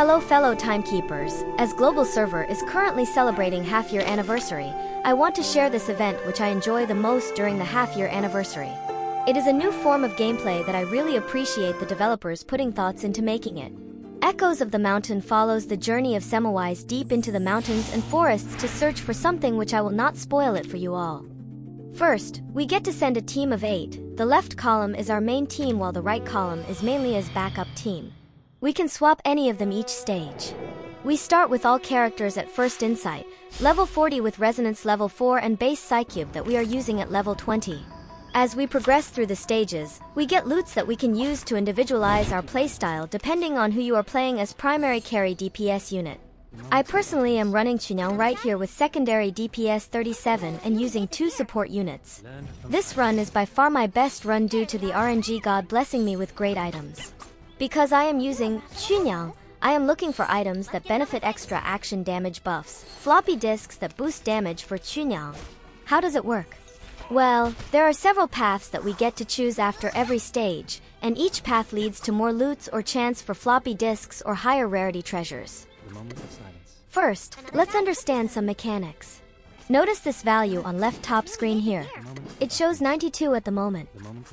Hello fellow timekeepers, as Global Server is currently celebrating half-year anniversary, I want to share this event which I enjoy the most during the half-year anniversary. It is a new form of gameplay that I really appreciate the developers putting thoughts into making it. Echoes of the Mountain follows the journey of Semawise deep into the mountains and forests to search for something which I will not spoil it for you all. First, we get to send a team of eight. The left column is our main team while the right column is mainly as backup team. We can swap any of them each stage. We start with all characters at first insight, level 40 with resonance level 4 and base Psycube that we are using at level 20. As we progress through the stages, we get loots that we can use to individualize our playstyle depending on who you are playing as primary carry DPS unit. I personally am running Chunyang right here with secondary DPS 37 and using two support units. This run is by far my best run due to the RNG god blessing me with great items. Because I am using Chunyang, I am looking for items that benefit extra action damage buffs, floppy disks that boost damage for Chunyang. How does it work? Well, there are several paths that we get to choose after every stage, and each path leads to more loots or chance for floppy disks or higher rarity treasures. First, let's understand some mechanics. Notice this value on left top screen here. It shows 92 at the moment.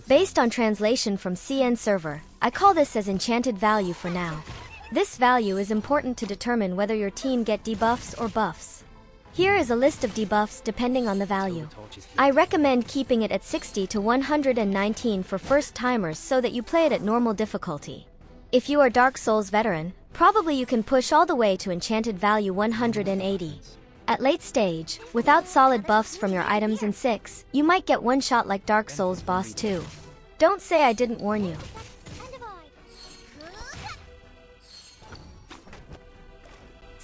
Based on translation from CN server, I call this as enchanted value for now. This value is important to determine whether your team get debuffs or buffs. Here is a list of debuffs depending on the value. I recommend keeping it at 60 to 119 for first timers so that you play it at normal difficulty. If you are Dark Souls veteran, probably you can push all the way to enchanted value 180. At late stage, without solid buffs from your items and 6, you might get one shot like Dark Souls Boss 2. Don't say I didn't warn you.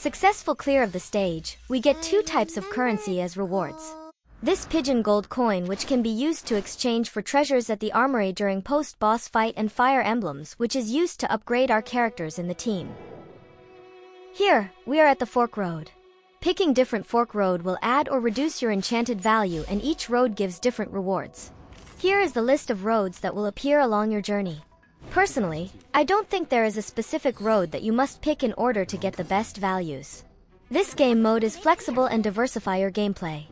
Successful clear of the stage, we get two types of currency as rewards. This pigeon gold coin which can be used to exchange for treasures at the armory during post-boss fight and fire emblems which is used to upgrade our characters in the team. Here, we are at the Fork Road. Picking different fork road will add or reduce your enchanted value and each road gives different rewards. Here is the list of roads that will appear along your journey. Personally, I don't think there is a specific road that you must pick in order to get the best values. This game mode is flexible and diversify your gameplay.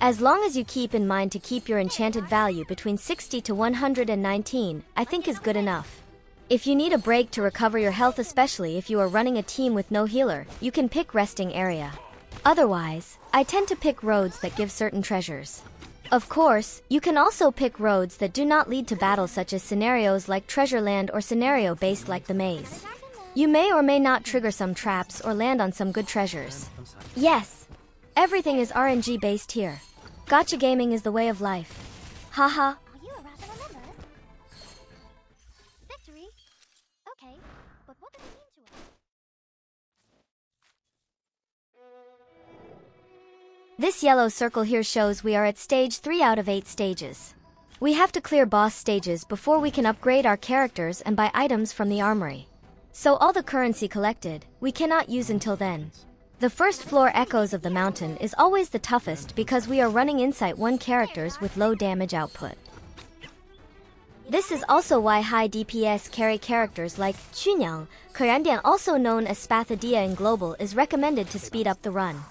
As long as you keep in mind to keep your enchanted value between 60 to 119, I think is good enough. If you need a break to recover your health especially if you are running a team with no healer, you can pick resting area. Otherwise, I tend to pick roads that give certain treasures. Of course, you can also pick roads that do not lead to battle such as scenarios like Treasure Land or scenario based like the maze. You may or may not trigger some traps or land on some good treasures. Yes, everything is RNG based here. Gacha gaming is the way of life. Haha, This yellow circle here shows we are at stage 3 out of 8 stages. We have to clear boss stages before we can upgrade our characters and buy items from the armory. So all the currency collected, we cannot use until then. The first floor Echoes of the Mountain is always the toughest because we are running Insight 1 characters with low damage output. This is also why high DPS carry characters like Chunyang, Korandian also known as Spathodea in Global is recommended to speed up the run.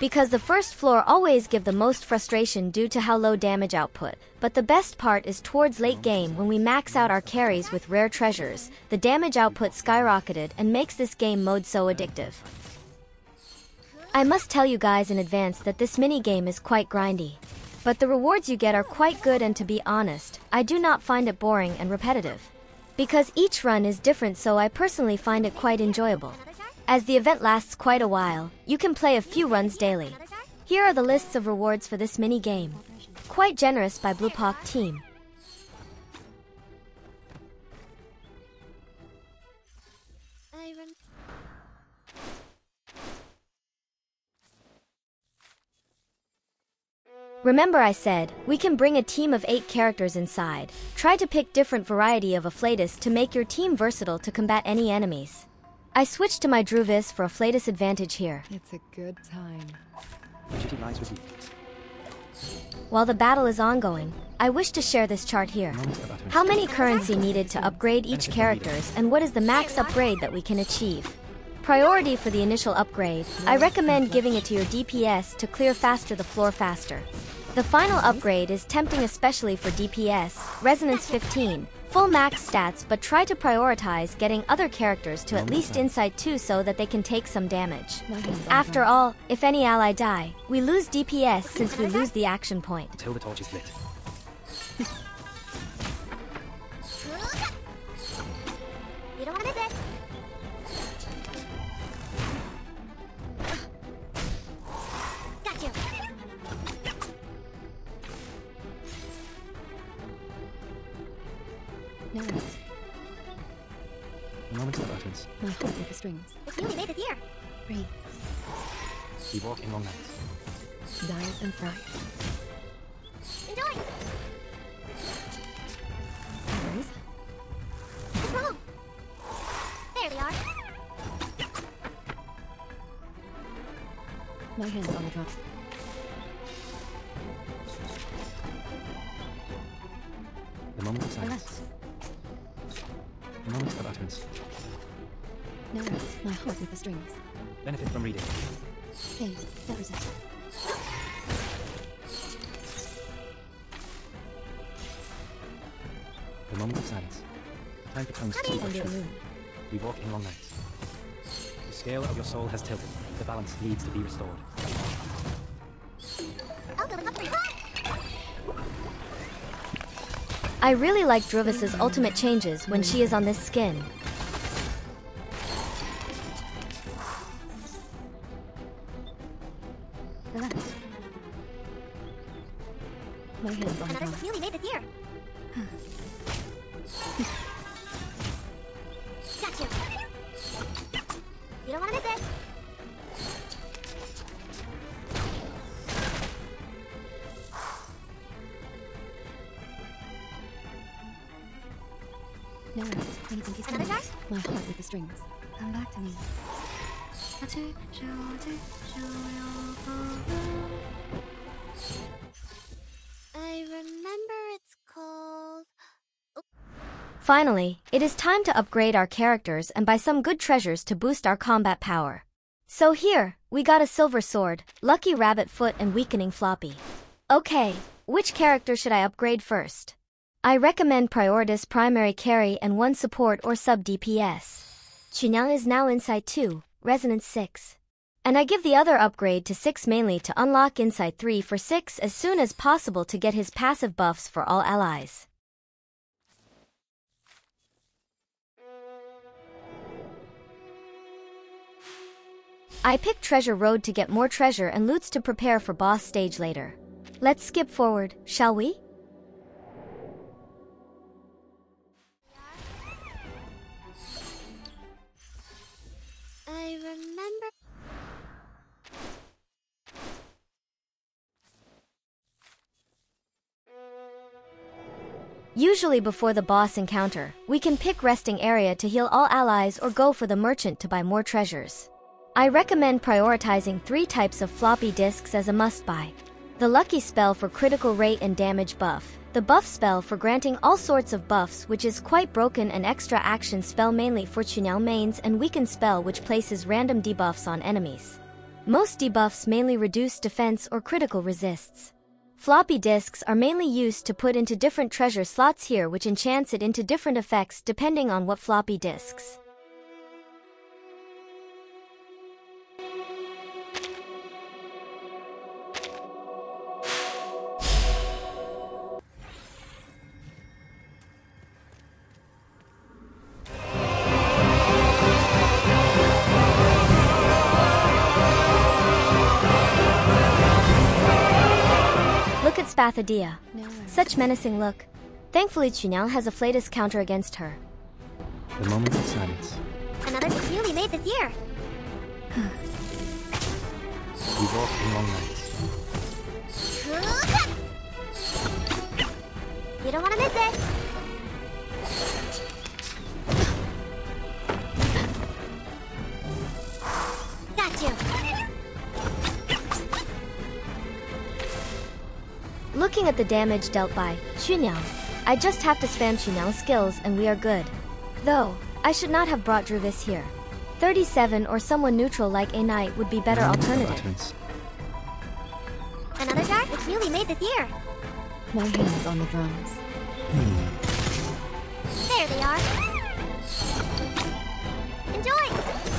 Because the first floor always give the most frustration due to how low damage output, but the best part is towards late game when we max out our carries with rare treasures, the damage output skyrocketed and makes this game mode so addictive. I must tell you guys in advance that this mini game is quite grindy. But the rewards you get are quite good and to be honest, I do not find it boring and repetitive. Because each run is different so I personally find it quite enjoyable. As the event lasts quite a while, you can play a few runs daily. Here are the lists of rewards for this mini game. Quite generous by Bluepoch team. Remember I said, we can bring a team of 8 characters inside. Try to pick different variety of Afflatus to make your team versatile to combat any enemies. I switched to my Druvis for Afflatus advantage here. It's a good time. Tragedy lies with you. While the battle is ongoing, I wish to share this chart here. How many currency needed to upgrade each characters and what is the max upgrade that we can achieve? Priority for the initial upgrade, I recommend giving it to your DPS to clear faster the floor faster. The final upgrade is tempting especially for DPS, Resonance 15, full max stats but try to prioritize getting other characters to at least Insight 2 so that they can take some damage. After all, if any ally die, we lose DPS since we lose the action point. Until the torch is lit. Of utterance. My heart with the strings. It's newly made this year. Breathe. We walk in long nights. Dive and fry. Enjoy. No worries. What's wrong? There they are. My hands on the drops. The moment of silence. The moment of utterance. No rest. My heart with the strings. Benefit from reading. Pain. Don't resist. The moment of silence. Time for tongues to speak Under the truth. moon. We walk in long nights. The scale of your soul has tilted. The balance needs to be restored. I'll go look up for I really like Druvis's ultimate changes when she is on this skin. No rest. Anything keeps Another coming. jar? My heart with the strings. Come back to me. I remember it's called. Finally, it is time to upgrade our characters and buy some good treasures to boost our combat power. So here, we got a silver sword, lucky rabbit foot and weakening floppy. Okay, which character should I upgrade first? I recommend Prioritas primary carry and one support or sub DPS. Chunyang is now Insight 2, Resonance 6. And I give the other upgrade to 6 mainly to unlock Insight 3 for 6 as soon as possible to get his passive buffs for all allies. I pick Treasure Road to get more treasure and loots to prepare for boss stage later. Let's skip forward, shall we? Usually before the boss encounter, we can pick resting area to heal all allies or go for the merchant to buy more treasures. I recommend prioritizing three types of floppy disks as a must-buy. The lucky spell for critical rate and damage buff, the buff spell for granting all sorts of buffs which is quite broken and extra action spell mainly for Chunyao mains and weaken spell which places random debuffs on enemies. Most debuffs mainly reduce defense or critical resists. Floppy disks are mainly used to put into different treasure slots here which enchants it into different effects depending on what floppy disks. Look at No. Such menacing look. Thankfully, Chunyang has Afflatus counter against her. The moment of silence. Another newly made this year. We walk in long nights. You don't want to miss it. Got you. Looking at the damage dealt by Chunyang, I just have to spam Chunyang's skills and we are good. Though, I should not have brought Druvis here. 37 or someone neutral like a knight would be better Moment alternative. Another jar? It's newly made this year. My hands on the drums. There they are. Enjoy!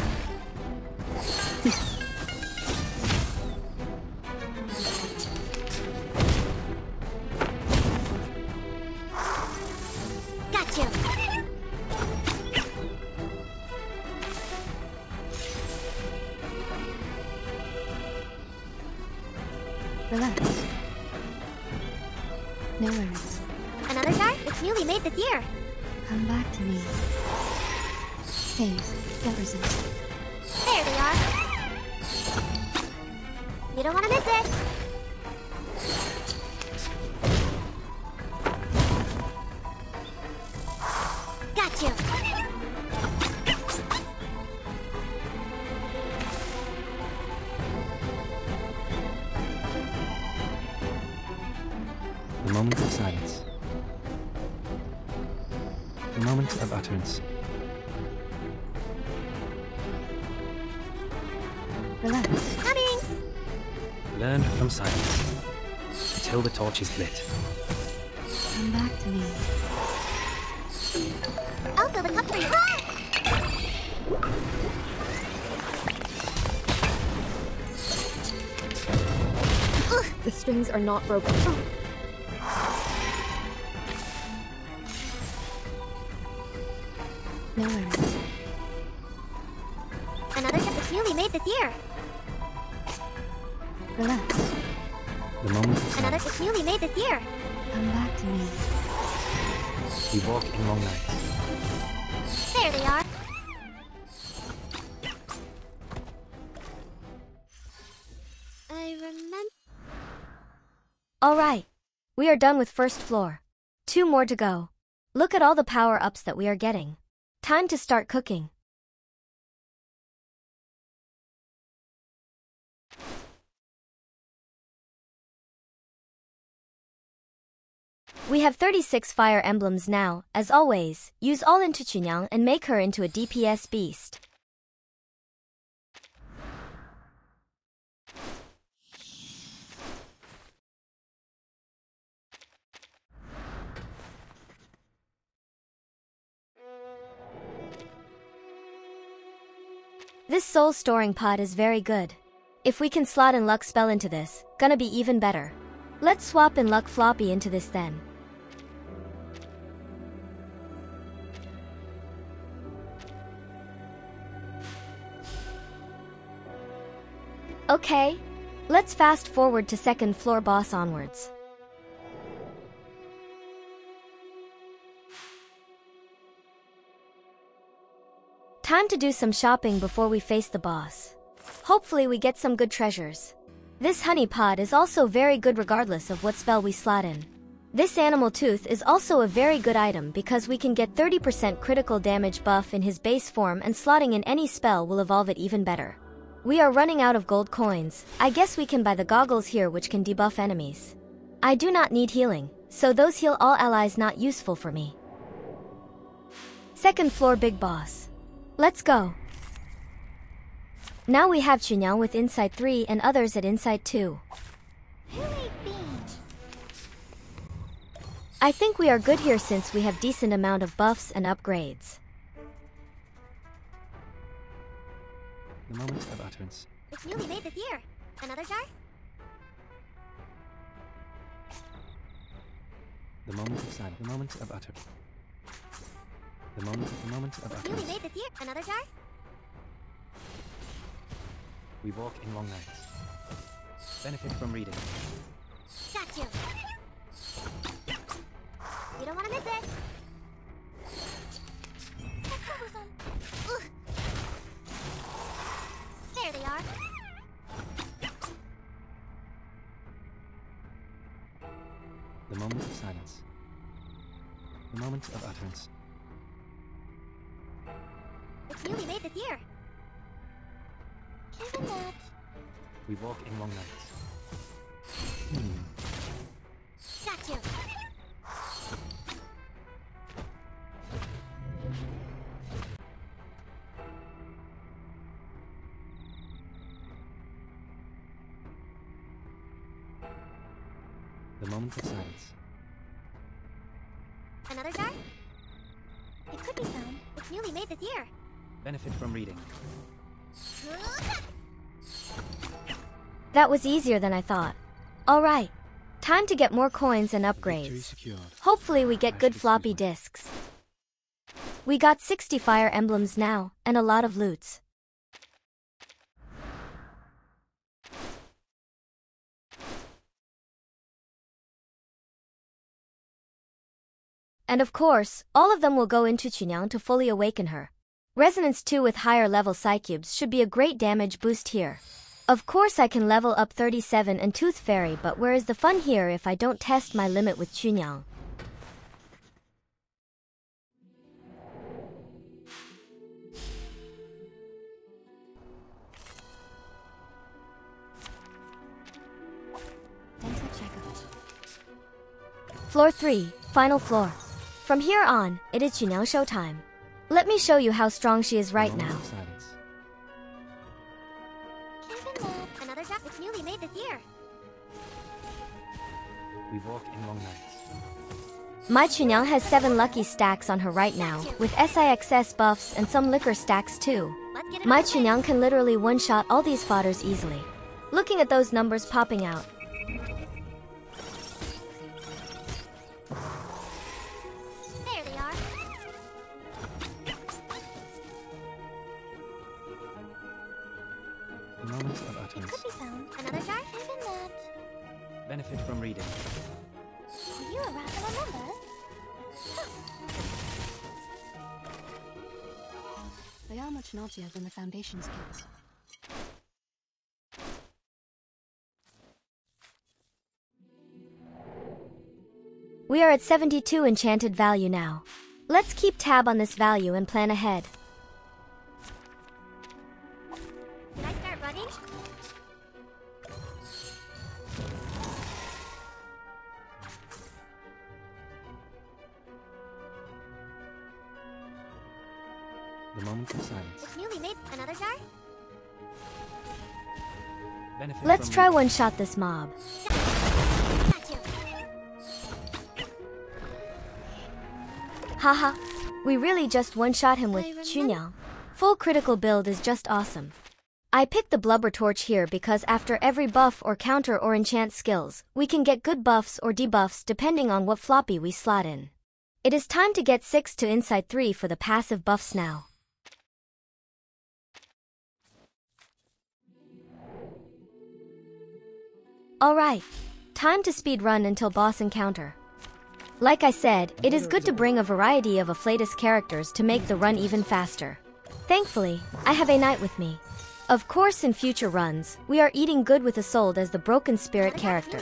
Silence. Until the torch is lit. Come back to me. I'll fill the cup for you. Ah! The strings are not broken. No worries. Another jar? It's newly made this year. Relax. The moment of Another? silence. It's newly made this year. Come back to me. We walk in long nights. There they are. I remember. Alright. We are done with first floor. Two more to go. Look at all the power-ups that we are getting. Time to start cooking. We have 36 fire emblems now. As always, use all into Chunyang and make her into a DPS beast. This soul storing pod is very good. If we can slot in luck spell into this, gonna be even better. Let's swap in luck floppy into this then. Okay, let's fast forward to second floor boss onwards. Time to do some shopping before we face the boss. Hopefully we get some good treasures. This honey pod is also very good regardless of what spell we slot in. This animal tooth is also a very good item because we can get 30% critical damage buff in his base form and slotting in any spell will evolve it even better. We are running out of gold coins. I guess we can buy the goggles here which can debuff enemies. I do not need healing, so those heal all allies not useful for me. Second floor big boss. Let's go. Now we have Chunyang with Insight 3 and others at Insight 2. Who ate beans? I think we are good here since we have decent amount of buffs and upgrades. The moment of utterance. It's newly made this year. Another jar? The moment of silence. The moment of utterance. The moment. Of the moment of It's newly made this year. Another jar? We walk in long nights. Benefit from reading. Got you. You don't want to miss it. It's newly made this year. That. We walk in long nights. Got reading. That was easier than I thought. Alright. Time to get more coins and upgrades. Hopefully we get good floppy disks. We got 60 fire emblems now, and a lot of loots. And of course, all of them will go into Chunyang to fully awaken her. Resonance 2 with higher level Psycubes should be a great damage boost here. Of course I can level up 37 and Tooth Fairy, but where is the fun here if I don't test my limit with Chunyang? Floor 3, final floor. From here on, it is Chunyang showtime. Let me show you how strong she is right now. of silence. Kevin Lab. Another jar? It's newly made this year. We walk in long nights. My Chunyang has 7 lucky stacks on her right now, with SIX's buffs and some liquor stacks too. Let's get it My on. Chunyang can literally one-shot all these fodders easily. Looking at those numbers popping out, naughtier than the Foundation's kids. we are at 72 enchanted value now. Let's keep tab on this value and plan ahead. Try one-shot this mob. Haha. We really just one-shot him with Chunyang. Full critical build is just awesome. I picked the Blubber Torch here because after every buff or counter or enchant skills, we can get good buffs or debuffs depending on what floppy we slot in. It is time to get 6 to Insight 3 for the passive buffs now. Alright. Time to speed run until boss encounter. Like I said, it is good to bring a variety of Afflatus characters to make the run even faster. Thankfully, I have a knight with me. Of course, in future runs, we are eating good with Isolde as the Broken Spirit character.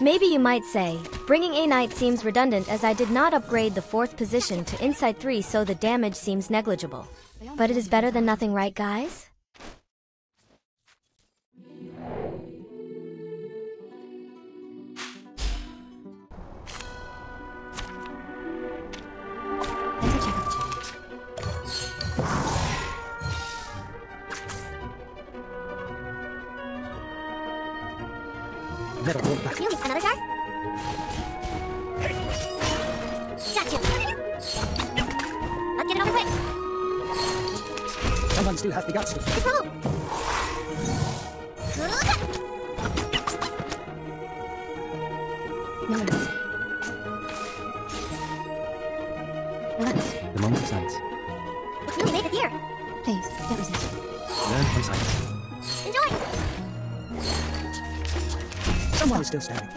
Maybe you might say, bringing a knight seems redundant as I did not upgrade the fourth position to Insight 3 so the damage seems negligible. But it is better than nothing, right guys? Someone still has the guts to Control. Relax. The moment of silence. It's newly made this year. Please, don't resist. Learn from silence. Enjoy. Someone is still standing.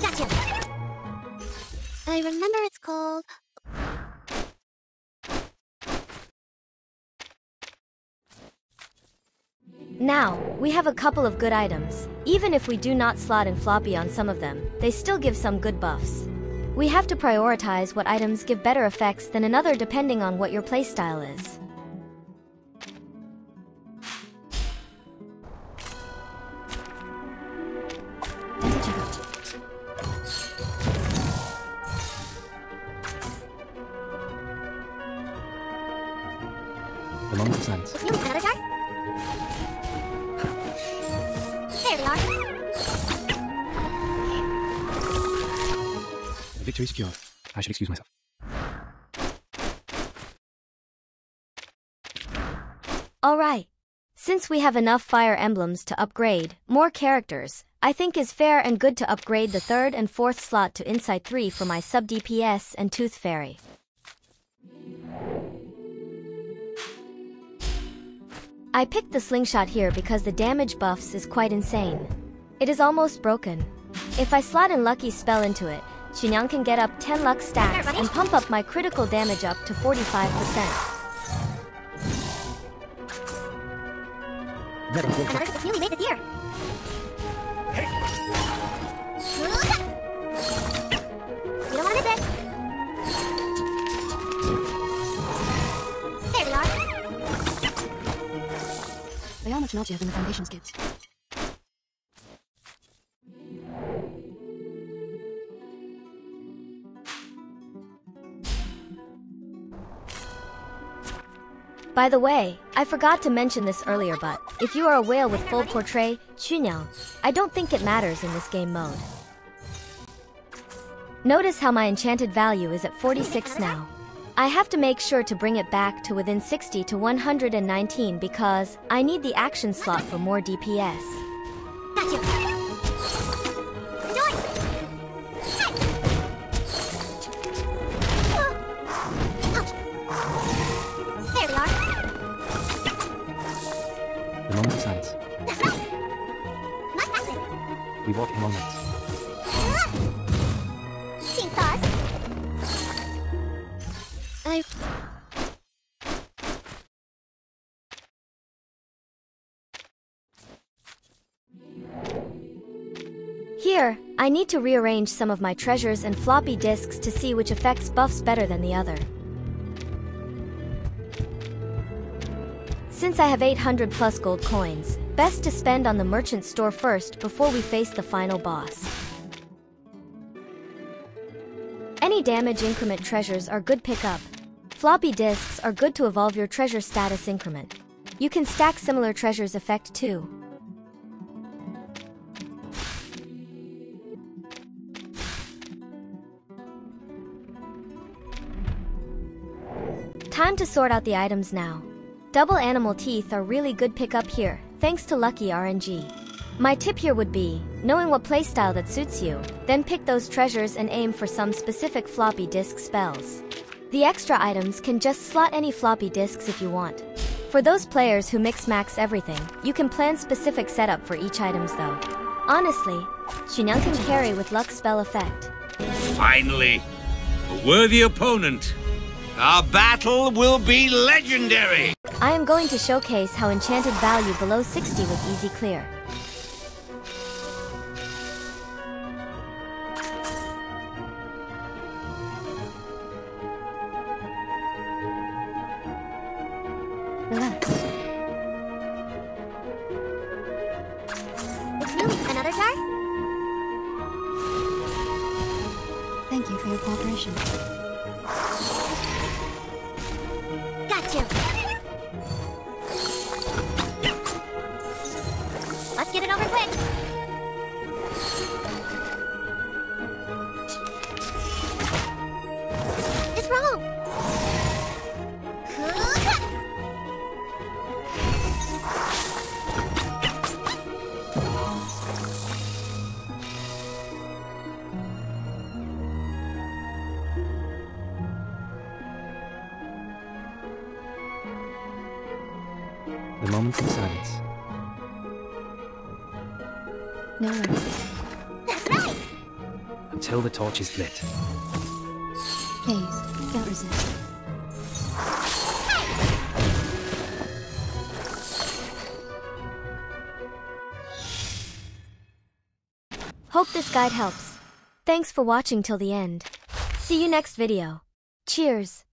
Gotcha. I remember it's called. Now, we have a couple of good items. Even if we do not slot in floppy on some of them, they still give some good buffs. We have to prioritize what items give better effects than another depending on what your playstyle is. There we are. Victory secured. I should excuse myself. Alright. Since we have enough fire emblems to upgrade more characters, I think is fair and good to upgrade the third and fourth slot to Insight 3 for my sub DPS and Tooth Fairy. I picked the slingshot here because the damage buffs is quite insane. It is almost broken. If I slot in Lucky's spell into it, Chunyang can get up 10 luck stacks and pump up my critical damage up to 45%. Another newly made this year. Much naughtier than the Foundation's kids. By the way, I forgot to mention this earlier but, if you are a whale with full portrait, Chunyang, I don't think it matters in this game mode. Notice how my enchanted value is at 46 now. I have to make sure to bring it back to within 60 to 119 because I need the action slot for more DPS. Got I need to rearrange some of my treasures and floppy disks to see which affects buffs better than the other. Since I have 800 plus gold coins, best to spend on the merchant store first before we face the final boss. Any damage increment treasures are good pickup. Floppy disks are good to evolve your treasure status increment. You can stack similar treasures effect too. Time to sort out the items now. Double animal teeth are really good pickup here, thanks to Lucky RNG. My tip here would be, knowing what playstyle that suits you, then pick those treasures and aim for some specific floppy disk spells. The extra items can just slot any floppy disks if you want. For those players who mix max everything, you can plan specific setup for each items though. Honestly, Chunyang can carry with luck spell effect. Finally, a worthy opponent. Our battle will be legendary. I am going to showcase how enchanted value below 60 with easy clear. Until the torch is lit. Please, don't resist. Hope this guide helps. Thanks for watching till the end. See you next video. Cheers!